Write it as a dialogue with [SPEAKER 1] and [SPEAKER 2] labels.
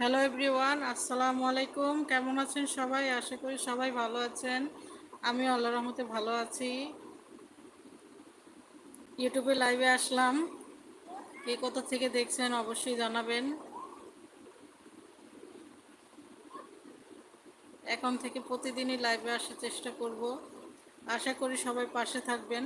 [SPEAKER 1] Hello everyone আসসালামু আলাইকুম কেমন আছেন সবাই? আশা করি সবাই ভালো আছেন। আমি আল্লাহ রহমতে ভালো আছি। ইউটিউবে লাইভে আসলাম। কে কোথা থেকে দেখছেন অবশ্যই জানাবেন। এখন থেকে প্রতিদিনই লাইভে আসার চেষ্টা করব। আশা করি সবাই পাশে থাকবেন।